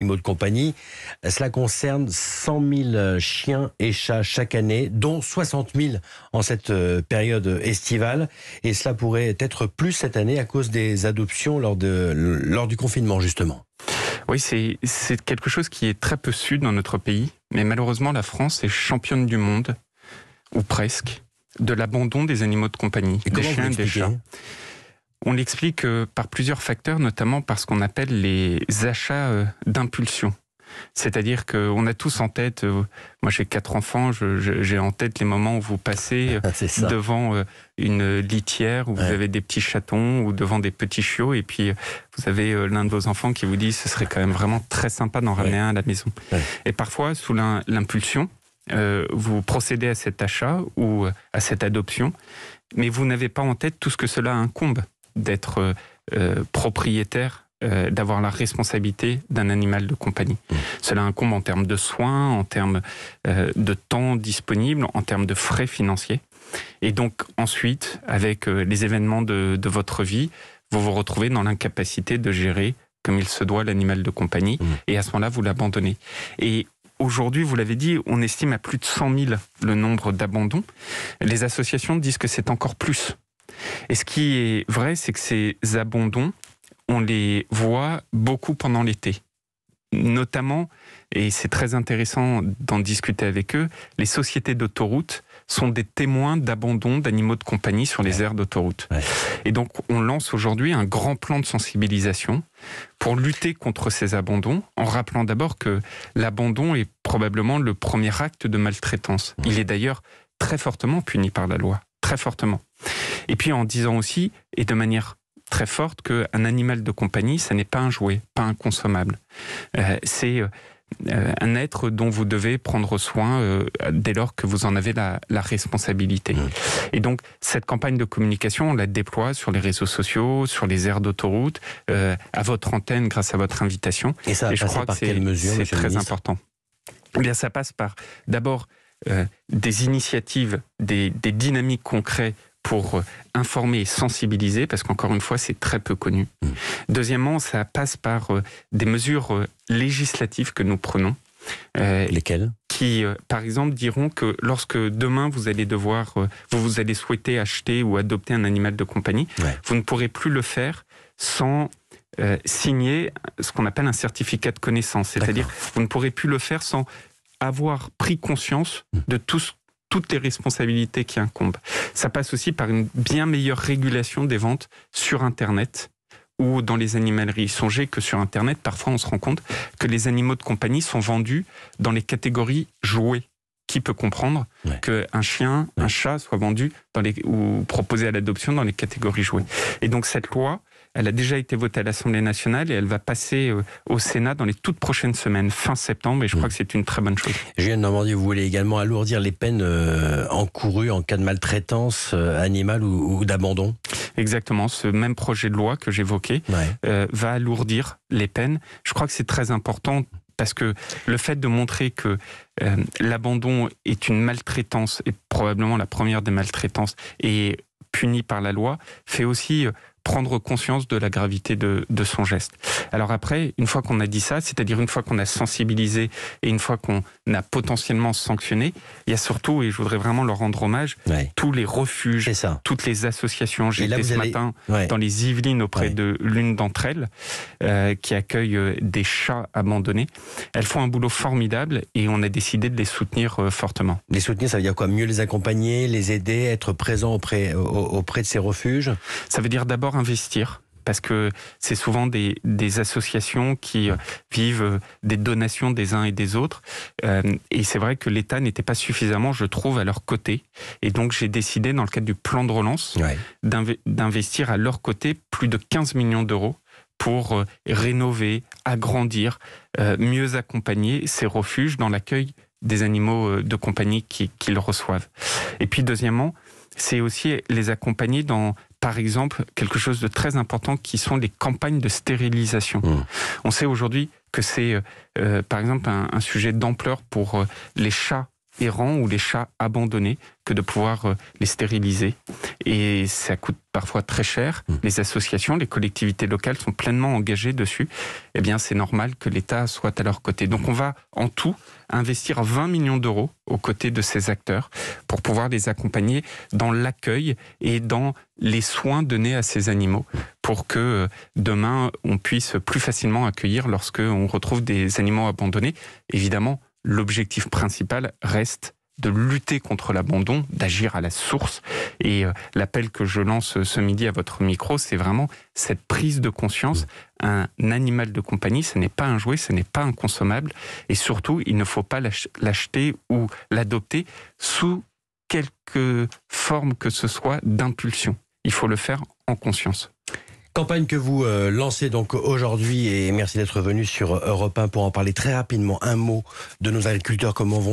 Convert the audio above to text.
animaux de compagnie. Cela concerne 100 000 chiens et chats chaque année, dont 60 000 en cette euh, période estivale. Et cela pourrait être plus cette année à cause des adoptions lors, de, lors du confinement, justement. Oui, c'est quelque chose qui est très peu su dans notre pays. Mais malheureusement, la France est championne du monde, ou presque, de l'abandon des animaux de compagnie, des chiens et des chats. On l'explique euh, par plusieurs facteurs, notamment par ce qu'on appelle les achats euh, d'impulsion. C'est-à-dire qu'on a tous en tête, euh, moi j'ai quatre enfants, j'ai en tête les moments où vous passez devant une litière où vous avez des petits chatons ou devant des petits chiots et puis vous avez l'un de vos enfants qui vous dit ce serait quand même vraiment très sympa d'en ramener un à la maison. Et parfois, sous l'impulsion, vous procédez à cet achat ou à cette adoption, mais vous n'avez pas en tête tout ce que cela incombe d'être euh, euh, propriétaire euh, d'avoir la responsabilité d'un animal de compagnie. Mmh. Cela incombe en termes de soins, en termes de temps disponible, en termes de frais financiers. Et donc ensuite, avec les événements de, votre vie, vous vous retrouvez dans l'incapacité de gérer comme il se doit l'animal de compagnie. Mmh. Et à ce moment-là, vous l'abandonnez. Et Aujourd'hui, vous l'avez dit, on estime à plus de 100 000 le nombre d'abandons. Les associations disent que c'est encore plus. Et ce qui est vrai, c'est que ces abandons, on les voit beaucoup pendant l'été. Notamment, et c'est très intéressant d'en discuter avec eux, les sociétés d'autoroute sont des témoins d'abandon d'animaux de compagnie sur les aires d'autoroute. Et donc, on lance aujourd'hui un grand plan de sensibilisation pour lutter contre ces abandons, en rappelant d'abord que l'abandon est probablement le premier acte de maltraitance. Il est d'ailleurs très fortement puni par la loi, très fortement. Et puis en disant aussi, et de manière très forte, qu'un animal de compagnie, ce n'est pas un jouet, pas un consommable. Euh, c'est euh, un être dont vous devez prendre soin euh, dès lors que vous en avez la, responsabilité. Mmh. Et donc, cette campagne de communication, on la déploie sur les réseaux sociaux, sur les aires d'autoroute, à votre antenne grâce à votre invitation. Et ça, je crois que c'est très important. Eh bien, ça passe par d'abord des initiatives, des, des dynamiques concrètes pour euh, informer et sensibiliser, parce qu'encore une fois, c'est très peu connu. Mm. Deuxièmement, ça passe par euh, des mesures euh, législatives que nous prenons. Lesquelles? Qui, par exemple, diront que lorsque demain vous allez devoir, vous, vous allez souhaiter acheter ou adopter un animal de compagnie, vous ne pourrez plus le faire sans signer ce qu'on appelle un certificat de connaissance. C'est-à-dire, vous ne pourrez plus le faire sans avoir pris conscience mm. de tout ce toutes les responsabilités qui incombent. Ça passe aussi par une bien meilleure régulation des ventes sur Internet ou dans les animaleries. Songez que sur Internet, parfois on se rend compte que les animaux de compagnie sont vendus dans les catégories jouets. Qui peut comprendre qu'un chien, un chat soit vendu dans les, ou proposé à l'adoption dans les catégories jouets Et donc cette loi, elle a déjà été votée à l'Assemblée nationale et elle va passer euh, au Sénat dans les toutes prochaines semaines, fin septembre, et je crois mm. que c'est une très bonne chose. Julien Normandie, vous voulez également alourdir les peines euh, encourues en cas de maltraitance euh, animale ou, d'abandon? Exactement, ce même projet de loi que j'évoquais va alourdir les peines. Je crois que c'est très important parce que le fait de montrer que l'abandon est une maltraitance, et probablement la première des maltraitances, et puni par la loi, fait aussi prendre conscience de la gravité de, de son geste. Alors après, une fois qu'on a dit ça, c'est-à-dire une fois qu'on a sensibilisé et une fois qu'on a potentiellement sanctionné, il y a surtout, et je voudrais vraiment leur rendre hommage, tous les refuges, toutes les associations. J'étais ce matin dans les Yvelines auprès de l'une d'entre elles euh, qui accueille euh, des chats abandonnés. Elles font un boulot formidable et on a décidé de les soutenir euh, fortement. Les soutenir, ça veut dire quoi? Mieux les accompagner, les aider, être présent auprès, auprès de ces refuges? Ça veut dire d'abord investir parce que c'est souvent des, associations qui euh, vivent euh, des donations des uns et des autres. Euh, et c'est vrai que l'État n'était pas suffisamment, je trouve, à leur côté. Et donc j'ai décidé, dans le cadre du plan de relance, d'investir à leur côté plus de 15 millions d'euros pour rénover, agrandir, mieux accompagner ces refuges dans l'accueil des animaux de compagnie qu'ils reçoivent. Et puis deuxièmement, c'est aussi les accompagner dans par exemple, quelque chose de très important qui sont les campagnes de stérilisation. Mmh. On sait aujourd'hui que c'est, euh, par exemple, un, sujet d'ampleur pour euh, les chats errants ou les chats abandonnés que de pouvoir euh, les stériliser. Et ça coûte parfois très cher. Mmh. Les associations, les collectivités locales sont pleinement engagées dessus. Eh bien, c'est normal que l'État soit à leur côté. Donc, on va en tout investir 20 millions d'euros aux côtés de ces acteurs pour pouvoir les accompagner dans l'accueil et dans les soins donnés à ces animaux pour que euh, demain on puisse plus facilement accueillir lorsque on retrouve des animaux abandonnés. Évidemment, l'objectif principal reste de lutter contre l'abandon, d'agir à la source. Et euh, l'appel que je lance ce midi à votre micro, c'est vraiment cette prise de conscience. Un animal de compagnie, ce n'est pas un jouet, ce n'est pas un consommable. Et surtout, il ne faut pas l'acheter ou l'adopter sous quelque forme que ce soit d'impulsion. Il faut le faire en conscience. Campagne que vous euh, lancez donc aujourd'hui et merci d'être venu sur Europe 1 pour en parler très rapidement. Un mot de nos agriculteurs, comment vont